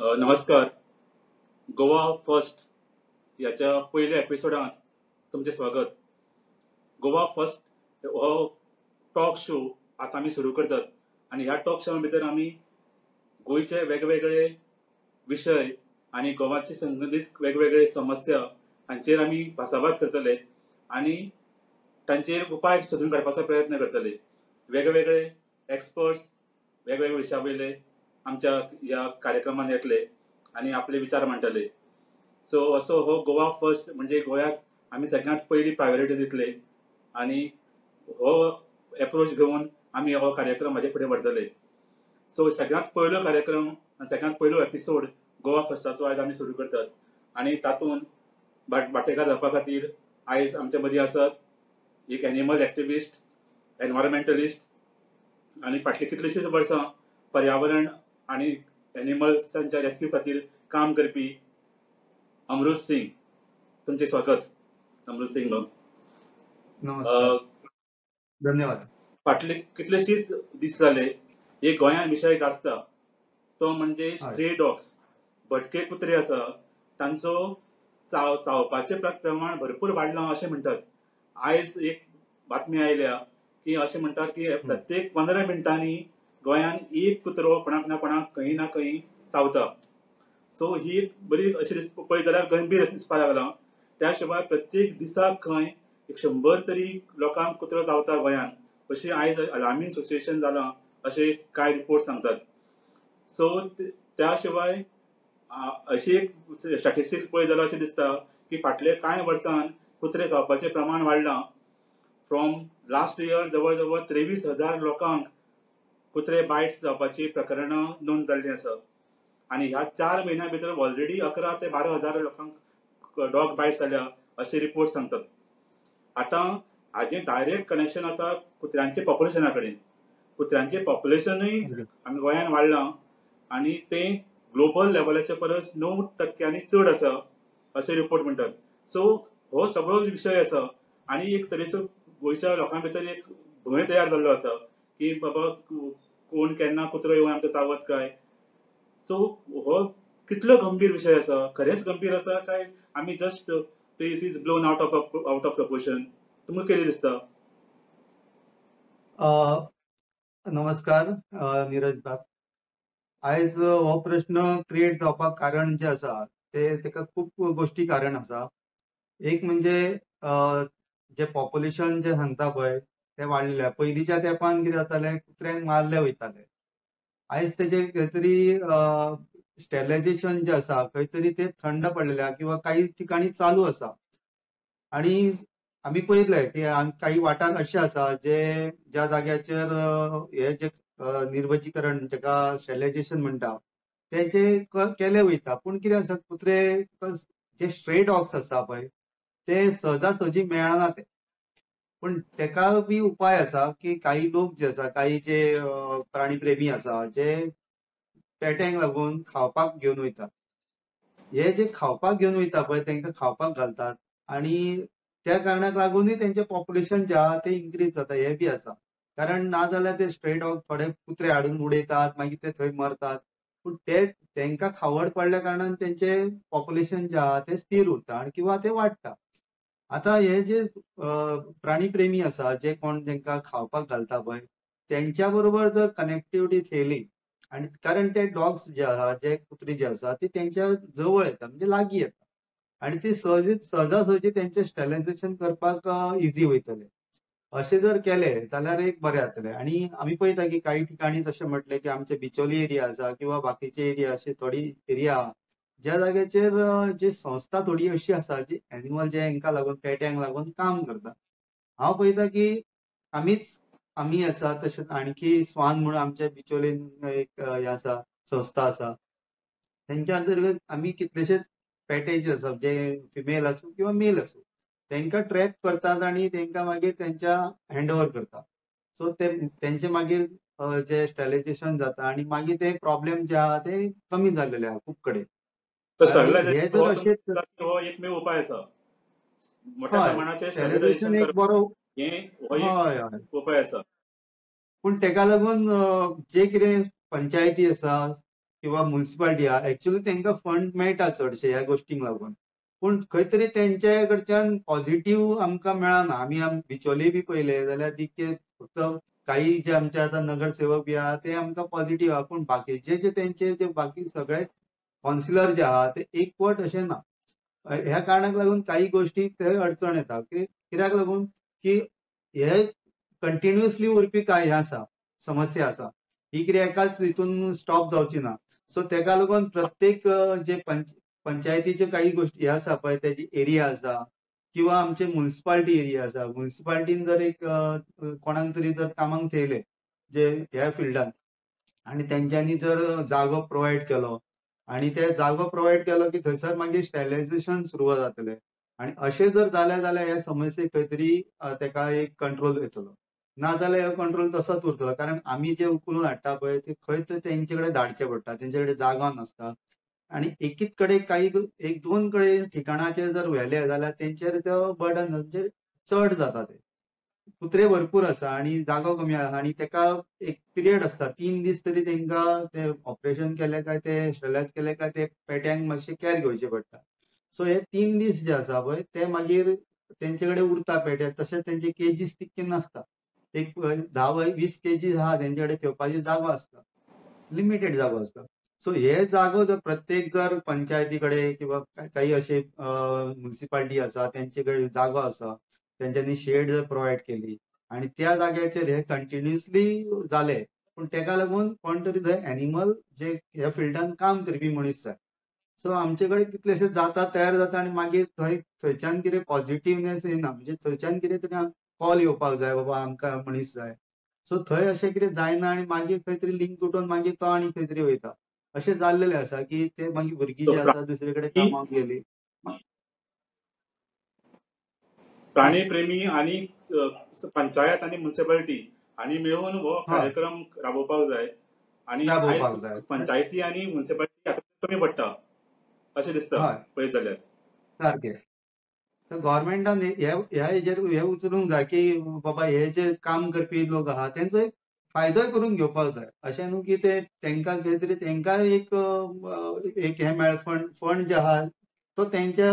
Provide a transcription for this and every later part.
नमस्कार. गोवा फर्स्ट याच्या पयल्या एपिसोडांत तुमचें स्वागत. गोवा फर्स्ट हो टॉक शो आतां आमी सुरू करतात. आनी ह्या टॉक शो भितर आमी गोंयचे वेगवेगळे विशय आनी गोवाचे संबंदीत वेगवेगळे समस्या हांचेर आमी भासाभास करतले आनी तांचेर उपाय सोदून काडपाचो प्रयत्न करतले. वेगवेगळे एक्सपर्ट्स वेगवेगळे विशया वयले आमच्या ह्या कार्यक्रमान येतले आनी आपले विचार मांडटले सो असो हो गोवा फर्स्ट म्हणजे गोंयाक आमी सगळ्यांत पयली प्रायोरिटी दितले आनी हो एप्रोच घेवन आमी हो कार्यक्रम म्हाजे फुडें व्हरतले सो सगळ्यांत पयलो कार्यक्रम आनी सगळ्यांत पयलो एपिसोड गोवा फर्स्टाचो आयज आमी सुरू करतात आनी तातूंत बाट वांटेकार जावपा खातीर आयज आमच्या मदीं आसात एक एनिमल एक्टिविस्ट एनवायरमेंटलिस्ट आनी फाटली कितलींशींच वर्सां पर्यावरण आनी एनिमल्सांच्या रेस्क्यू खातीर काम करपी अमृत सिंग. तुमचे स्वागत. अमृत सिंग भाऊ. धन्यवाद. फाटले कितलेशीच दीस जाले एक गोंयांत विशय गाजता तो म्हणजे. स्ट्रे डॉग्स भटके कुत्रे आसा. तांचो चाव चावपाचें प्र- प्रमाण भरपूर वाडलां अशें म्हणटात आयज एक बातमी आयल्या की अशें म्हणटात की प्रत्येक पंदरा मिनटांनी गोंयांत एक कुत्रो कोणाक ना कोणाक खंय ना खंय चावता. सो ही एक बरी अशी दिस- पळयत जाल्यार गंभीर दिसपाक दिसपा लागला. त्या शिवाय प्रत्येक दिसाक खंय एक शंबर तरी लोकांक कुत्रो चावता गोंयांत अशी आयज अलार्मिंग सिच्युएशन जालां अशे कांय रिपोर्ट सांगतात. सो त्या शिवाय अशी एक स्टॅटिस्टिक्स पळयत जाल्यार अशें दिसता की फाटले कांय वर्सान कुत्रे चावपाचें प्रमाण वाडलां. फ्रॉम लास्ट इयर जवळ जवळ त्रेवीस हजार लोकांक कुत्रे बायट्स जावपाची प्रकरणां नोंद जाल्लीं आसा आनी ह्या चार म्हयन्या भितर ऑलरेडी अकरा ते बारा हजार लोकांक डॉग बायट्स जाल्या अशे रिपोर्ट सांगतात. आतां हाजें डायरेक्ट कनेक्शन आसा कुत्र्यांचे पॉप्युलेशना कडेन कुत्र्यांचें पॉप्युलेशनूय आमी गोंयांत वाडलां आनी तें ग्लोबल लेवलाच्या परस णव टक्क्यांनी चड आसा असे रिपोर्ट म्हणटात सो हो सगळो विशय आसा आनी एक तरेचो गोंयच्या लोकां भितर एक भंय तयार जाल्लो आसा की बाबा कोण केन्ना कुत्रो येवन आमकां चावत काय? सो हो कितलो गंभीर विशय आसा खरेंच गंभीर आसा काय? आमी just it is blown out of out of proportion तुमकां कितें दिसता? नमस्कार निरज बाब. आयज हो प्रश्न क्रिएट जावपाक कारण जे आसा ते तेका खूब गोश्टी कारण आसा. एक म्हणजे जे पॉप्युलेशन जे सांगता पळय ते वाडलेले पयलींच्या तेंपान कितें जातालें कुत्र्यांक मारले वयताले आयज तेजे खंय तरी जे आसा खंय तरी ते थंड पडलेल्या किंवा काही ठिकाणी चालू आसा आणि आमी पळयतले की काही वाठार अशे आसा जे ज्या जाग्याचेर हे जे निर्वचीकरण निर्वजीकरण जेका स्टेरिलायझेशन म्हणटा तेजे केले वयता पूण कितें आसा कुत्रे जे स्ट्रे डॉग्स आसा पळय ते सहजासहजी मेळना ते पूण तेका बी उपाय आसा की काही लोक जे आसा काही जे प्राणी प्राणीप्रेमी आसा जे पेट्यांक लागून खावपाक घेवन वयतात. हे जे खावपाक घेवन वयता पळय तेंका खावपाक घालतात आणि त्या कारणाक लागूनय तेंचें पॉप्युलेशन जे आहा ते इन्क्रीज जाता हे बी आसा कारण नाजाल्यार ते स्ट्रे डॉग थोडे कुत्रे हाडून उडयतात मागीर ते थंय मरतात. पूण ते तेंका खावड पडल्या कारणान तेंचें पॉप्युलेशन जे आहा ते स्थिर उरता आणि किंवा ते वाडटा. आतां हे जे प्राणीप्रेमी आसा जे कोण जेंका खावपाक घालता पळय तेंच्या बरोबर जर कनेक्टिव्हिटी थेली आणि कारण ते डॉग्स जे आहा जे कुत्री जे आसा ती तेंच्या जवळ येता म्हणजे लागीं येता. आणि ती सहजीच सहजासहजी तेंचे स्टेरिलायझेशन करपाक इझी वयतले. अशें जर केले जाल्यार एक बरें जातलें. आणि आमी पळयता की काही ठिकाणी जशें म्हटलें की आमचे बिचोली एरिया आसा किंवा बाकीचे एरिया अशी थोडी एरिया ज्या जाग्याचेर जी संस्था थोडी अशी आसा जी एनिमल जे हांकां लागून पेट्यांक लागून काम करता. हांव पळयता की आमीच आमी आसा तशेंच आणखी स्वान म्हणून आमच्या बिचोलेन एक हे आसा संस्था आसा. तेंच्या अंतर्गत आमी कितलेशेच पेटे जे आसा जे फिमेल आसूं किंवा मेल आसूं तेंकां ट्रॅप करतात आनी तेंकां मागीर तेंच्या ओवर करतात. सो ते तेंचे मागीर जे स्टेरिलायझेशन जाता आनी मागीर ते प्रॉब्लेम जे आहा ते कमी जाल्लेले आहा खूब कडेन. तर हे एकमेव उपाय आसा मोठ्या हे उपाय आसा पूण तेका लागून जे कितें पंचायती आसा किंवा म्युन्सिपालिटी आहा एक्चुअली तांकां फंड मेळटा चडशे ह्या गोश्टींक लागून पूण खंय तरी तेंचे कडच्यान पॉझिटिव्ह आमकां मेळना. आमी बिचोली बी पयले जाल्यार तितके फक्त काही जे आमचे आतां नगरसेवक बी आहा ते आमकां पॉझिटिव्ह आहा. पूण बाकीचे जे तेंचे जे बाकी सगळे कॉन्सिलर जे आहा ते एकवट अशें ना. ह्या कारणाक लागून काही गोष्टी थंय अडचण येता. कित्याक लागून? की हे कंटिन्युअसली उरपी काय हे आसा समस्या आसा ही कितें एकाच हितून स्टॉप जावची ना. सो तेका लागून प्रत्येक जे पंचायतीचे काही गोष्टी हे आसा पळय तेजी एरिया आसा किंवा आमचे म्युन्सिपाल्टी एरिया आसा. म्युन्सिपाल्टीन जर एक कोणाक तरी जर कामाक थेयले जे ह्या फिल्डान आनी तेंच्यांनी जर जागो प्रोवायड केलो आनी ते जागो प्रोवायड केलो की थंयसर मागीर स्टॅलायझेशन सुरू जातलें. आनी अशें जर जालें जाल्यार ह्या समस्येक खंय तरी तेका एक कंट्रोल येतलो. नाजाल्यार हो कंट्रोल तसोच उरतलो. कारण आमी जे उखलून हाडटा पळय ते खंय तरी तेंचे कडेन धाडचें पडटा तेंचे कडेन जागो नासता. आनी एकीच कडेन काही एक दोन कडेन ठिकाणाचेर जर व्हेले जाल्यार तेंचेर तो बर्डन म्हणजे चड जाता ते. कुत्रे भरपूर आसा आनी जागो कमी आसा आनी तेका एक पिरियड आसता तीन दीस तरी तेंकां ते ऑपरेशन केले काय ते स्टॅलायज केले काय ते पेट्यांक मातशें कॅर घेवचें पडटा सो हे तीन दीस जे आसा पळय ते मागीर तेंचे कडेन उरता पेट्या तशेंच तेंचे केजीस तितके नासता एक धा वीस केजीस आहा तेंचे कडेन ठेवपाची जागो आसता लिमिटेड जागो आसता सो हे जागो जर प्रत्येक जर पंचायती कडेन किंवा काही असे म्युन्सिपाल्टी आसा तेंचे कडेन जागो आसा तेंच्यांनी शेड जर प्रोवायड केली आनी त्या जाग्याचेर हे कंटिन्युअसली जाले पूण तेका लागून कोण तरी थंय एनिमल जे ह्या फिल्डान काम करपी मनीस जाय सो आमचे कडेन कितलेशे जाता तयार जाता आनी मागीर थंय थंयच्यान कितें पॉझिटिव्हनेस येना म्हणजे थंयच्यान कितें तरी कॉल येवपाक जाय बाबा आमकां मनीस जाय. सो थंय अशें कितें जायना आनी मागीर खंय तरी लिंक तुटून मागीर तो आनी खंय तरी वयता. अशें जाल्लेलें आसा की ते मागीर भुरगीं जी आसा दुसरे कडेन कामाक गेली. प्राणी प्रेमी आणि पंचायत आणि म्युन्सिपालिटी आणि मेळून हो. कार्यक्रम राबोवपाक जाय. आणि पंचायती आणि म्युन्सिपालिटी कमी पडटा अशें दिसता पळयत जाल्यार सारकें गव्हर्मेंटान ह्या हेजेर हे उचलूंक जाय की बाबा हे जे काम करपी लोक आहा तेंचो एक फायदोय करून घेवपाक जाय. अशें न्हू की ते तेंकां खंय तरी तेंकां एक एक हे मेळ फंड फंड जे आहा तो तेंच्या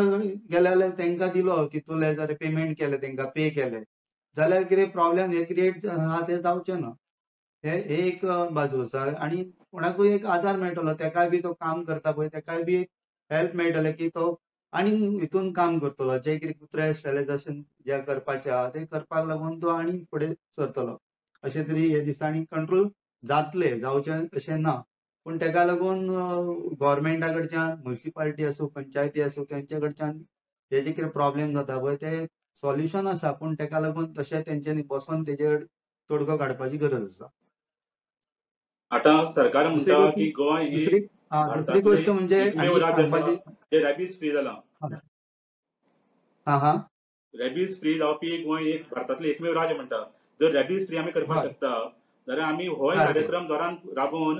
गेले जाल्यार तेंकां दिलो की तुला जर पेमेंट केले त्यांना पे केले जाल्यार कितें प्रॉब्लेम हे क्रिएट आहा ते जावचे ना. हे एक बाजू आसा आनी कोणाकूय एक आदार मेळटलो तेकाय बी तो काम करता पळय तेकाय बी एक हेल्प मेळटले की तो आनी हितून काम करतलो. जे कितें कुत्रे स्टॅलायझेशन जे करपाचें आहा ते करपाक लागून तो आनी फुडें सरतलो. अशें तरी हे दिसांनी कंट्रोल जातले जावचे अशें ना. पूण तेका लागून गव्हर्मेंटा कडच्यान म्युन्सिपालिटी आसूं पंचायती आसूं तेंचे कडच्यान हे जे कितें प्रॉब्लेम जाता पळय ते सॉल्युशन आसा पूण तेका लागून तशें तेंच्यांनी बसून तेजेर तोडगो काडपाची गरज आसा आतां सरकार म्हणटा की ही दुसरी गोष्ट म्हणजे रॅबीज फ्री जाला हा. हा रॅबीज फ्री जावपी गोंय एक भारतातले एकमेव राज्य म्हणटा जर रॅबीज फ्री आमी करपाक शकता जाल्यार आमी हो कार्यक्रम जोरान राबोवन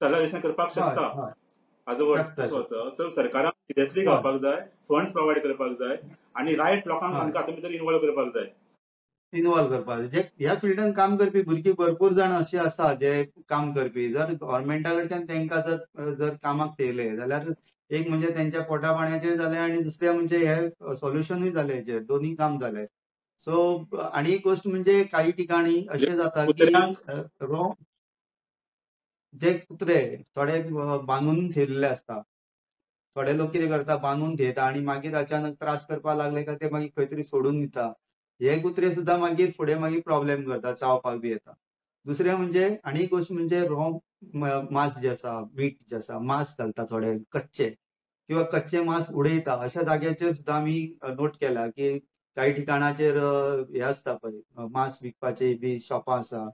सल्ला करपाक शकता. सो सरकारान सिरियसली घेवपाक जाय फंड्स प्रोवायड करपाक जाय आनी रायट लोकांक तांकां हातूंत भितर इनवॉल्व करपाक जाय. इनवॉल्व करपाक जे ह्या फिल्डान काम करपी भुरगीं भरपूर जाण अशी आसा जे काम करपी. जर गव्हर्मेंटा कडच्यान तांकां जर जर कामाक थेयले जाल्यार एक म्हणजे तेंच्या पोटा पाण्याचे जाले आनी दुसरे म्हणजे हे सोल्युशनूय जाले हेचे दोन्ही काम जाले. सो आनी एक गोष्ट म्हणजे काही ठिकाणी अशें जाता की रो जे कुत्रे थोडे बांदून थेयल्ले आसता थोडे लोक कितें करता बांदून थेयता आनी मागीर अचानक त्रास करपाक लागले काय ते मागीर खंय तरी सोडून दिता हे कुत्रे सुद्दां मागीर फुडें मागीर प्रॉब्लेम करता चावपाक बी येता दुसरें म्हणजे आनी एक गोश्ट म्हणजे रॉ मांस जे आसा मीठ जे आसा मांस घालता थोडे कच्चे. किंवा कच्चे मांस उडयता अशा जाग्याचेर सुद्दां आमी नोट केला की काही ठिकाणाचेर हे आसता पळय मांस विकपाचे बी शॉपां आसा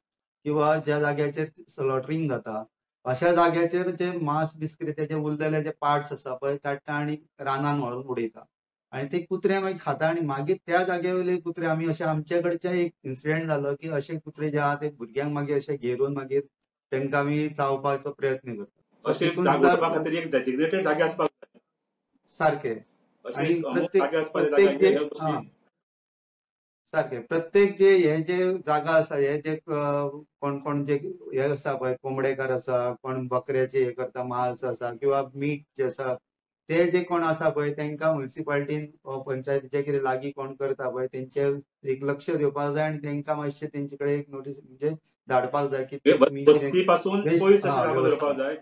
किंवा ज्या जाग्याचेर स्लॉटरींग जाता अशा जाग्याचेर जे मांस बीस कितें तेजे उरलेले जे पार्ट्स आसा पळय काडटा आनी रानान व्हरून उडयता. आनी ते कुत्रे मागीर खाता आनी मागीर त्या जाग्या वयले कुत्रे आमी अशे आमचे कडचे एक इन्सिडेंट जालो की अशे कुत्रे जे आहा ते भुरग्यांक मागीर अशे घेरून मागीर तेंकां आमी चावपाचो प्रयत्न करता. सारके प्रत्येक सारखे. प्रत्येक जे हे जे जागा आसा हे जे कोण कोण जे हे आसा पळय कोंबडेकार आसा कोण बकऱ्याचे हे करता माल्स आसा किंवा मीट जे आसा ते जे कोण आसा पळय तांकां म्युन्सिपाल्टीन पंचायतीचे कितें लागीं कोण करता पळय तेंचे एक लक्ष दिवपाक जाय आनी तांकां मातशें तेंचे कडेन एक नोटीस म्हणजे धाडपाक जाय की वस्ती पासून पयस जाय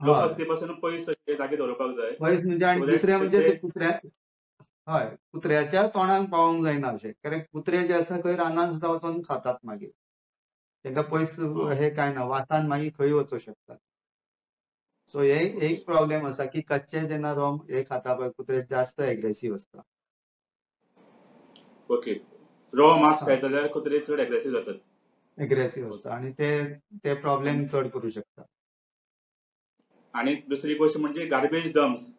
लोकवस्ती पासून पयस जागे दवरपाक जाय. पयस म्हणजे आनी दुसरें म्हणजे कुत्र्या हय कुत्र्याच्या तोंडाक पावोंक जायना अशें कारण कुत्रे जे आसा खंय रानांत सुद्दां वचून खातात मागीर तांकां पयस हे. कांय ना वासान मागीर खंय वचूं शकतात. सो हे एक प्रॉब्लेम आसा की कच्चे जेन्ना रॉ हे खाता पळय कुत्रे जास्त एग्रेसीव आसता ओके. रॉ मांस हा. खायत जाल्यार कुत्रे चड एग्रेसीव जातात. एग्रेसीव आसता आनी ते ते प्रॉब्लेम चड करूं शकता आणि दुसरी गोष्ट म्हणजे गार्बेज डम्प्स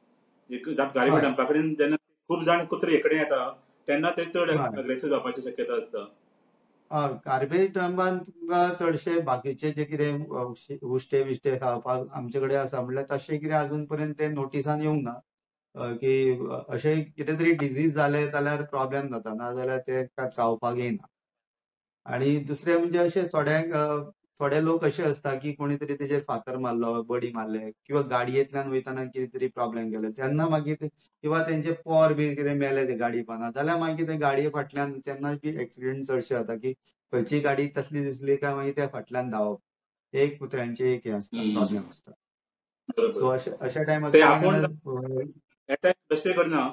गार्बेज. डंपा कडेन जेन्ना खूब जाण कुत्रे कडेन येता तेन्ना ते चड हय. अग्रेसीव जावपाची शक्यता आसता गार्बेज डंपान तुमकां चडशे बाकीचे जे कितें उश्टे बिश्टे खावपाक आमचे कडेन आसा म्हणल्यार तशें कितें अजून पर्यंत ते नोटिसान येवंक ना. की अशें कितें तरी डिजीज जाले जाल्यार प्रॉब्लेम जाता. नाजाल्यार ते चावपाक येना आनी दुसरें म्हणजे अशें थोड्यांक थोडे लोक अशे आसता की कोणी तरी तेजेर फातर मारलो बडी मारले किंवा गाडयेंतल्यान वयताना कितें तरी प्रॉब्लेम केलो. तेन्ना मागीर ते किंवा तेंचे पोर बी कितें मेले ते गाडये पाना जाल्यार मागीर ते गाडये फाटल्यान तेन्ना बी एक्सिडेंट चडशे जाता की खंयची गाडी तसली दिसली काय मागीर त्या फाटल्यान धांवप. एक कुत्र्यांचे एक हे आसता. प्रॉब्लेम आसता सो अशा टायमार आपूण करना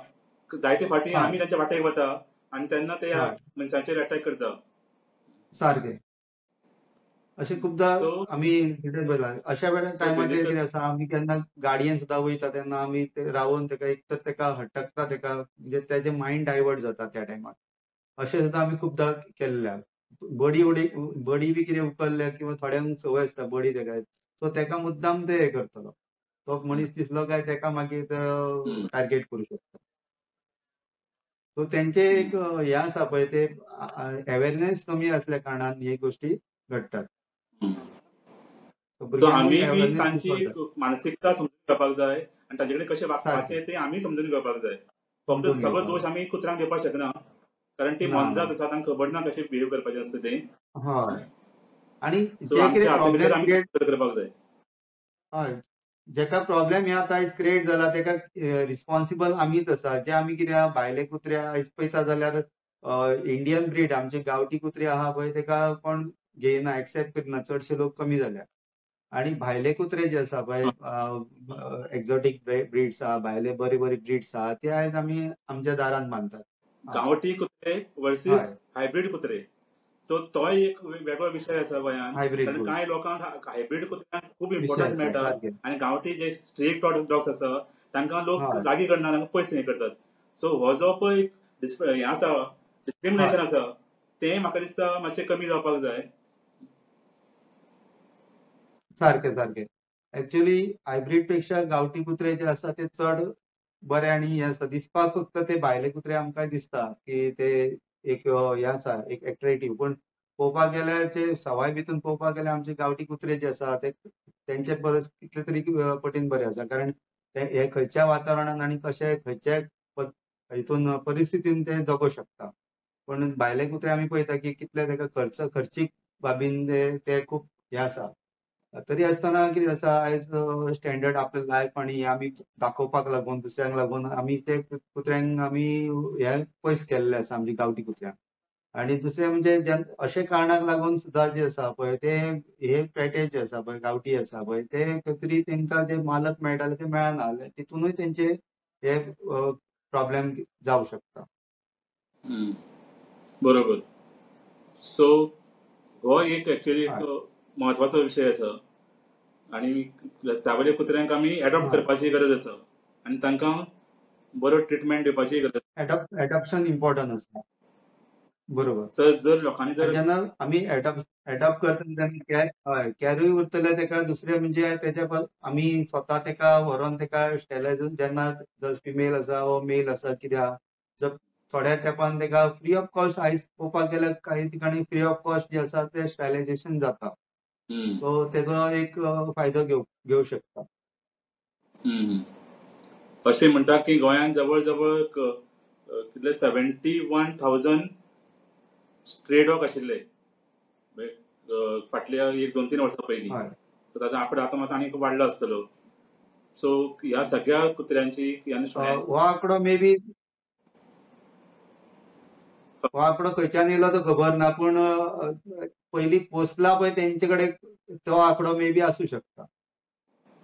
जायते फाटी. आमी तांच्या वाटेक वता आनी तेन्ना ते. मनशांचेर अटॅक करता. सारकें अशें खुबदां So- आमी इन्सिडंट अशा टायमाचेर basically- कितें आसा आमी केन्ना गाडयेन सुद्दां वयता तेन्ना आमी ते रावोन तेका एक तर तेका हटकता तेका म्हणजे तेजें मायंड डायवर्ट जाता त्या टायमार अशें सुद्दां आमी खुबदां केल्लें आहा बडी उडी बडी बी कितें उखल्ल्या किंवा थोड्यांक संवय आसता बडी तेका सो तेका मुद्दाम ते हे करतलो तो मनीस दिसलो काय तेका मागीर. टार्गेट करूं शकता सो तेंचे एक हे आसा पळय ते अवेरनेस कमी आसल्या कारणान हे गोश्टी घडटात So सो भुरग्यांक आमी बी awareness तांची. मानसिकता समजून घेवपाक जाय आनी तांचे कडेन कशें वागपाचें तें आमी समजून घेवपाक जाय. फक्त सगळो घेवपाक दोश आमी कुत्र्यांक दिवपाक शकना कारण ती मनजात. आसा तांकां खबर ना कशें बिहेव करपाचें आसता तें. हय आनी करपाक जाय हय जेका प्रॉब्लेम ह्या आयज क्रिएट जाला तेका रिस्पॉन्सिबल आमीच आसा जे आमी कितें भायले कुत्रे आयज पळयता जाल्यार इंडियन ब्रीड आमचे गांवठी कुत्रे आहा पळय तेका कोण घेयना एक्सेप्ट करना चडशे लोक कमी जाल्या आनी भायले कुत्रे जे आसा पळय एक्झॉटीक ब्रीड्स आहा भायले बरे बरे ब्रीड्स आहा ते आयज आमी आमच्या दारान बांदतात गांवठी कुत्रे वर्सीस हय. हायब्रीड कुत्रे. सो तोय एक वेगळो विशय आसा गोंयांत हायब्रीड कारण कांय लोकांक हायब्रीड कुत्र्यांक खूब इम्पॉर्टन्स मेळटा. आनी गांवठी जे स्ट्रीट डॉग्स आसा तांकां लोक. लागीं करना तांकां पयस हे करतात. सो हो जो पळय हें आसा डिस्क्रिमिनेशन आसा तें म्हाका दिसता मातशें कमी जावपाक जाय. सारखे सारखे. एक्चुअली हायब्रीडपेक्षा गांवठी कुत्रे जे आसा ते चड बरे आनी हे आसा दिसपाक फक्त ते भायले कुत्रे आमकां दिसता की ते एक हे आसा एक एट्रेक्टीव पूण पळोवपाक गेल्यार जे सवाय भितून पळोवपाक गेल्यार आमचे गावठी कुत्रे जे आसा ते तेंचे परस कितले तरी पटीन बरे आसा. कारण ते हे खंयच्या वातावरणान आनी कशे खंयच्या हितून परिस्थितीन ते जगो शकता. पण भायले कुत्रे आमी पळयता की कितले तेका खर्च खर्चीक बाबीन ते ते खूब हे आसा. तरी आसतना कितें आसा आयज स्टँडर्ड आपले लायफ आनी आमी दाखोवपाक लागून दुसऱ्यांक लागून आमी ते कुत्र्यांक आमी हे पयस केल्ले आसा आमचे गांवठी कुत्र्यांक आनी दुसरें म्हणजे अशे कारणाक लागून सुद्दां जे आसा पळय ते हे पेटे जे आसा पळय गांवठी आसा पळय ते खंय तरी तेंकां जे मालक मेळटाले ते मेळना तितूनय तेंचे हे प्रॉब्लेम जावं शकता. बरोबर सो हो एक एक्चुअली. म्हत्वाचो विशय आसा आनी रस्त्या वयल्या कुत्र्यांक आमी एडॉप्ट हय. करपाची गरज आसा आनी तांकां बरो ट्रिटमेंट दिवपाची गरज आसा एडॉप्ट एडॉप्शन इम्पॉर्टंट आसता बरोबर. सर जर लोकांनी जर जेन्ना आमी एडॉप्ट करता तेन्ना कॅरूय उरतले तेका दुसरें म्हणजे तेच्या आमी स्वता तेका व्हरोन तेका स्टेलायझ जेन्ना जर फिमेल आसा वो मेल आसा कितें आहा जर थोड्या तेंपान तेका फ्री ऑफ कॉस्ट आयज पळोवपाक गेल्यार काही ठिकाणी फ्री ऑफ कॉस्ट जे आसा ते स्टेलायझेशन जाता. सो तेजो एक फायदो घेव घेवं शकता. अशें म्हणटा की गोंयांत जवळ जवळ कितले seventy one thousand stray dog आशिल्ले फाटल्या एक दोन तीन वर्सां पयलीं ताजो आंकडो आतां मात आनीक वाडलो आसतलो सो ह्या सगळ्या कुत्र्यांची हो आंकडो मे बी हो आंकडो खंयच्यान येयलो तो खबर ना पूण पोसला पळय तेंचे कडेन तो आंकडो मे बी आसूं शकता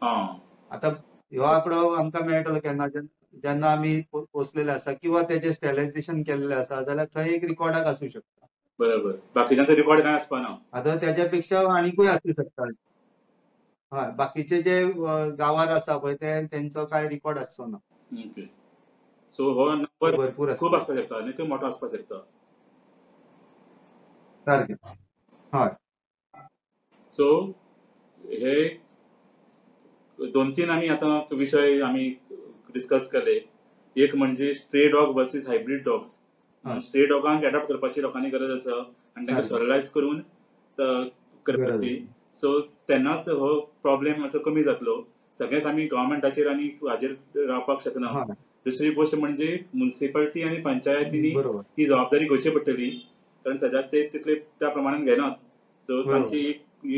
हां. आतां ह्यो आंकडो आमकां मेळटलो केन्ना जेन्ना आमी पो- पोसलेले आसा किंवा तेजें स्टेलायझेशन केल्लें आसा जाल्यार थंय एक रिकॉर्डाक आसूं शकता. बरोबर. बाकीच्यांचो रिकॉर्ड काय आसपाना आतां तेज्या पेक्षा आनीकूय आसूं शकता हय बाकीचे जे गांवार आसा पळय ते तेंचो कांय रिकॉर्ड आसचो ना. सो हो नंबर भरपूर खूब आसपाक शकता. आनीकूय मोठो आसपाक शकता. सारकें हय. सो हे दोन तीन आमी आतां विशय आमी डिस्कस केले. एक म्हणजे stray dog versus hybrid dogs. Stray डॉगांक adopt करपाची लोकांनी गरज आसा आनी तांकां सारकें. सरलायज करून त- करपाची. सो तेन्नाच हो प्रॉब्लेम असो कमी जातलो. सगळेंच आमी गव्हर्मेंटाचेर आनी हाजेर रावपाक शकना दुसरी गोष्ट म्हणजे म्युन्सिपालिटी आनी पंचायतींनी ही जबाबदारी घेवची पडटली. कारण सध्या ते तितले त्या प्रमाणान घेनात सो बरोबर. तांची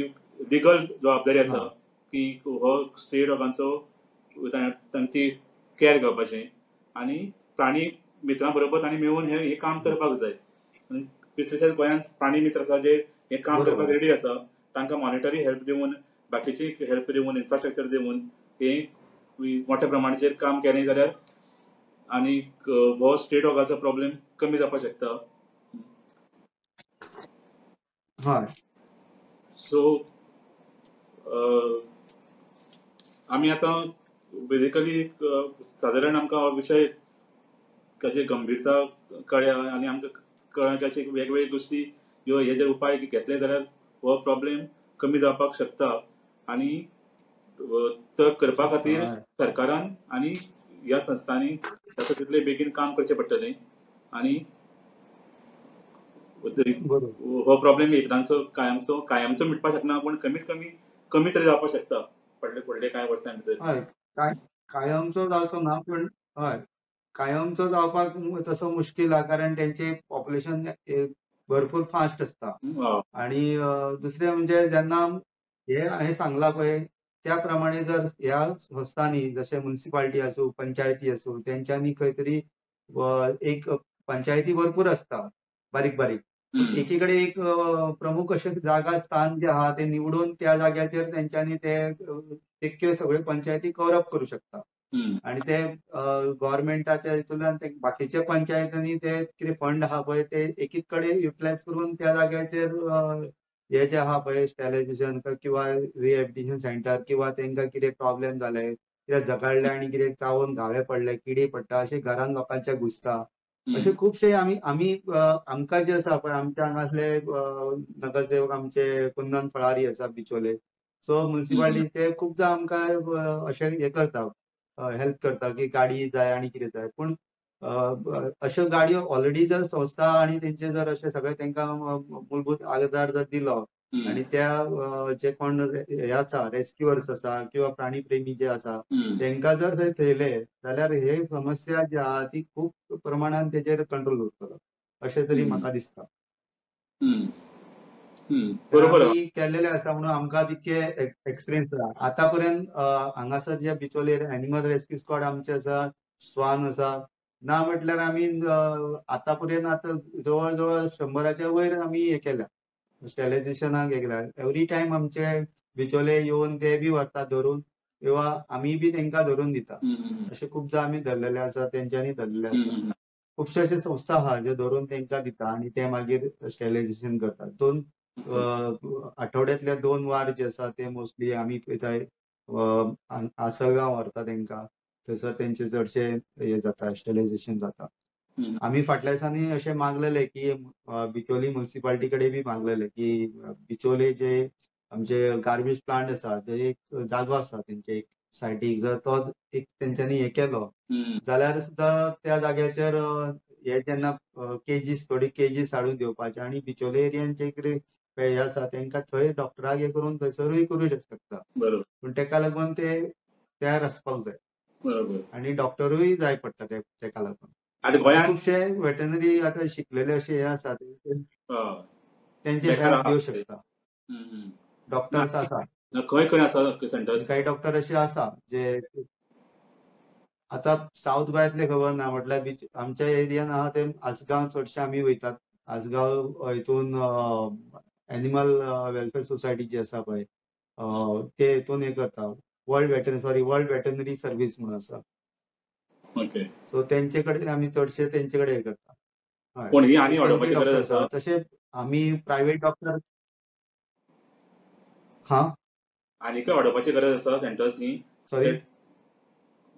एक लिगल जबाबदारी आसा हा. की हो स्टे डॉगांचो ता- तांची केअर घेवपाचें आनी प्राणी मित्रां बरोबर तांणी मेळून हे हे काम करपाक जाय कितलेशेच गोंयांत प्राणी मित्र आसा जे हे काम. करपाक रेडी आसा तांकां मॉनिटरी हेल्प दिवन बाकीची हेल्प दिवन इन्फ्रास्ट्रक्चर दिवन हे मोठ्या प्रमाणाचेर काम केलें जाल्यार आनी हो स्टे डॉगाचो प्रॉब्लेम कमी जावपाक शकता हय सो आमी आतां बेजिकली सादारण आमकां हो विशय ताची गंभीरता कळ्ळ्या आनी आमकां कळ्ळें की अशे वेगवेगळे गोश्टी ह्यो हे जे उपाय घेतले जाल्यार हो प्रॉब्लेम कमी जावपाक शकता आनी तो करपा खातीर. सरकारान आनी ह्या संस्थांनी ताका तितले बेगीन काम करचें पडटलें आनी हो प्रॉब्लेम एकदांचो कायमचो कायमचो मिटपाक शकना पूण कमीत कमी कमी तरी जावपाक शकता. फुडले फुडले कांय वर्सां भितर हय काय कायमचो जावचो ना पूण हय कायमचो जावपाक तसो मुश्कील आहा कारण तेंचे पॉप्युलेशन भरपूर फास्ट आसता. आणि दुसरें म्हणजे जेन्ना हे हांवें सांगलां पळय त्या प्रमाणे जर ह्या संस्थांनी जशे म्युन्सिपालिटी आसूं पंचायती आसूं तेंच्यांनी खंय तरी एक पंचायती भरपूर आसता बारीक बारीक. एकीकडे एक प्रमुख अशें जागा स्थान जे आहा ते निवडून त्या जाग्याचेर तेंच्यांनी ते सगळ्यो पंचायती कव्हरअप करूं शकता. आणि ते गव्हर्मेंटाच्या हितूंतल्यान बाकीच्या पंचायतींनी ते कितें फंड आहा पळय ते एकीच कडेन युटिलायज करून त्या जाग्याचेर हे जे आहा पळय स्टेलायझेशन किंवा रिहॅबिलिटेशन सेंटर किंवा तेंकां कितें प्रॉब्लेम जाले कितें झगडले आनी कितें चावून घावे पडले किडे पडटा अशें घरान लोकांच्या घुसता अशे खुबशे आमी आमी अ, आमकां जे आसा पळय आमच्या हांगासले नगरसेवक आमचे कुंदन फळारी आसा बिचोले. सो म्युन्सिपालिटी ते खुबदां आमकां अशें हे करता हेल्प करता की गाडी जाय आनी कितें जाय. पूण अश्यो गाडयो ऑलरेडी जर संस्था आनी तेंचे जर अशे सगळे तेंकां मूलभूत आदार जर दिलो आनी त्या जे कोण हे आसा रेस्क्युअर्स आसा किंवा प्राणी प्रेमी जे आसा. तेंकां जर थंय थेयले जाल्यार हे समस्या जी आहा ती खूब प्रमाणान तेजेर कंट्रोल उरतलो अशें तरी. म्हाका दिसता. बरोबर. केल्लेले आसा म्हणून आमकां तितके एक्सपिरियन्स आहा आतां पर्यंत हांगासर जे बिचोलेर एनिमल रेस्क्यू स्क्वॉड आमचे आसा स्वान आसा ना म्हटल्यार आमी आतां पर्यंत आतां जवळ जवळ शंबराच्या वयर आमी हे केल्या स्टेलायझेशनाक हे केल्या एवरी टायम आमचे बिचोले येवन ते बी व्हरतात धरून किंवा आमी बी तेंकां धरून दिता. अशे खुबदां आमी धरलेले आसा तेंच्यांनी धरलेले आसा. खुबशे अशे संस्था आहा जे धरून तेंकां दिता आनी ते मागीर स्टेलायझेशन करतात. दोन आठवड्यातले दोन वार जे आसा ते मोस्टली आमी आं- आसगांव व्हरता तेंकां थंयसर तेंचे चडशे हे जाता स्टेलायझेशन जाता हम्म. आमी फाटल्या दिसांनी अशें मागलेले की बिचोली म्युन्सिपालिटी कडेन बी मागलेले की बिचोले जे आमचे गार्बेज प्लांट आसा थंय एक जागो आसा तेंचे एक सायटीक जर तो एक तेंच्यांनी हे केलो. जाल्यार सुद्दां त्या जाग्याचेर हे जेन्ना केजीस थोडी केजीस हाडून दिवपाचे. आनी बिचोले एरियान जे कितें हे आसा तेंकां थंय डॉक्टराक हे करून थंयसरूय करूं शकता. पूण तेका लागून ते तयार आसपाक जाय. आनी डॉक्टरूय जाय पडटा तेका लागून. आनी गोंयांत खुबशे वेटनरी आता शिकलेले अशे हे आसा ते हय. तेंचे हेल्प ते. शकता. डॉक्टर्स आसा खंय खंय आसा सेंटर्स काही डॉक्टर अशे आसा जे आता साऊथ गोंयांतले खबर ना म्हटल्यार बीच आमच्या एरियान आहा ते आसगांव चडशे आमी वयतात आसगांव हितून एनिमल वेलफेअर सोसायटी जी आसा पळय ते हितून हे करता world veterinary sorry world veterinary service म्हणून आसा ओके सो तेंचे कडेन आमी चडशे तेंचे कडेन हे. करता ही आनी वाडोवपाची गरज आसा आसा तशे आमी प्रायवेट डॉक्टर हा? आनीकय वाडोवपाची गरज आसा सेंटर्स नी? सॉरी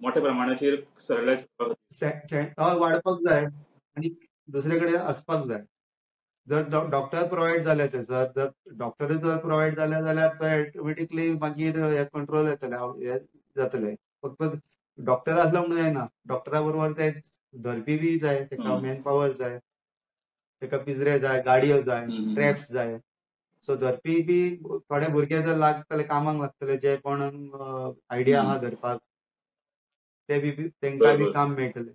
मोठ्या प्रमाणाचेर स्टरलायज करपाक से- से- हय वाडपाक जाय आनी दुसरे कडेन आसपाक जाय. जर डॉक्टर प्रोवायड जाले थंयसर जर डॉक्टर जर प्रोवायड जाले जाल्यार तो ऑटोमॅटिकली मागीर हे कंट्रोल येतले हे जातले. फक्त डॉक्टर आसलो म्हणून जायना डॉक्टरा बरोबर ते धरपी बी जाय तेका हम्म. मॅन पॉवर जाय तेका पिंजरे जाय गाडयो जाय हम्म. ट्रॅप्स जाय सो धरपी बी थोडे भुरगे जर लागतले कामाक लागतले जे कोण आयडिया हम्म. आहा धरपाक ते बी बी- तेंकां बी बरोबर. काम मेळटलें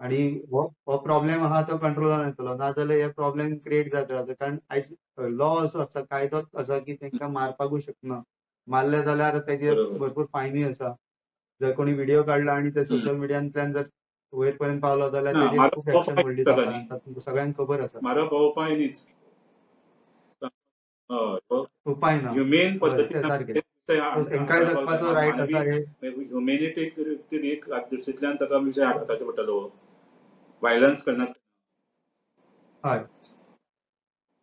आनी हो हो प्रॉब्लेम आहा तो कंट्रोलान येतलो नाजाल्यार हे प्रॉब्लेम क्रिएट रावतले कारण आयज लॉ असो आसा कायदोच आसा की तेंकां मारपाकूच शकना मारले जाल्यार तेजेर बरोबर. भरपूर फायनी आसा जर कोणी व्हिडिओ काडला आनी ते सोशल मिडियांतल्यान जर वयर पर्यंत पावलो जाल्यार तेजेर एक्शन सगळ्यांक खबर आसा मारप हो उपाय न्हीच हय उपाय ना. ह्युमेन पद्दतीन तेंकाय जगपाचो रायट आसा ह्युमेनिटी खातीर एक दृश्टींतल्यान ताका विशय पडटलो वायलन्स करनासतना हय.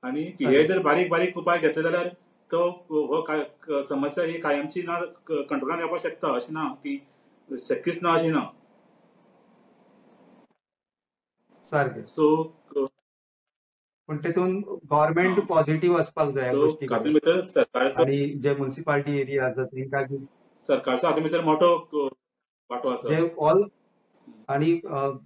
आनी हे जर बारीक बारीक उपाय घेतले जाल्यार तो हो काय- समस्या ही कायमची ना कंट्रोलान येवपाक शकता अशें ना की शक्यच ना अशें ना. सारकें सो पूण तितून गव्हर्मेंट हा. पॉझिटिव्ह आसपाक जाय गोश्टी हातूंत भितर सरकारचो आनी जे म्युन्सिपालिटी एरिया आसा तेंकां सरकारचो हातूंत भितर मोठो वांटो आसा. ऑल आणि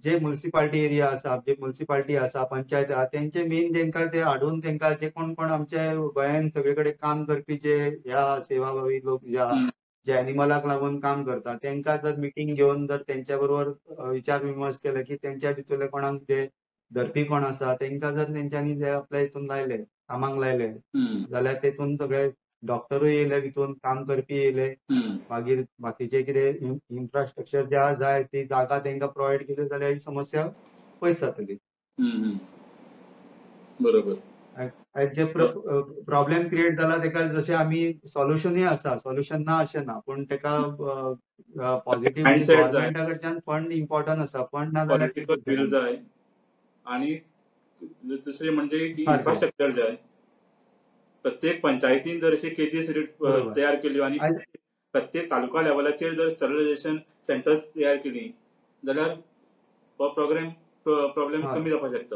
जे म्युन्सिपालिटी एरिया आसा जे म्युन्सिपालिटी आसा पंचायत आहा तेंचे मेन जेंकां ते हाडून तेंकां जे कोण कोण आमचे गोंयान सगळे कडेन काम करपी जे ह्या सेवाभावी लोक जे आहा. जे एनिमलाक लागून काम करता तेंकां जर मिटींग घेवन जर तेंच्या बरोबर विचार विमर्श केले की तेंच्या भितरले कोणाक जे धरपी कोण आसा तेंकां जर तेंच्यांनी जे आपल्या हितून लायले कामाक लायले जाल्यार तेतून सगळे डॉक्टरूय येयले भितून काम करपी येयले. मागीर बाकीचे कितें इन्फ्रास्ट्रक्चर जे आहा जाय ती जागा तेंकां प्रोवायड केली जाल्यार ही समस्या पयस जातली. बरोबर जे प्रॉब्लेम क्रिएट जाला तेका जशें आमी सोल्युशनूय आसा सोल्युशन ना अशें ना पूण तेका पॉझिटिव्ह जाय. गव्हर्मेंटा कडच्यान फंड इम्पॉर्टंट आसा फंड ना जाल्यार? जाय आणि दुसरे म्हणजे. इन्फ्रास्ट्रक्चर जाय प्रत्येक पंचायतीन जर अशी केजीस बरोबर. तयार केल्यो आणि आयज- प्रत्येक तालुका लेवलाचेर जर स्टरलायझेशन सेंटर्स तयार केली जाल्यार हो प्रोग्राम प्रॉब्लेम. कमी जावपाक शकता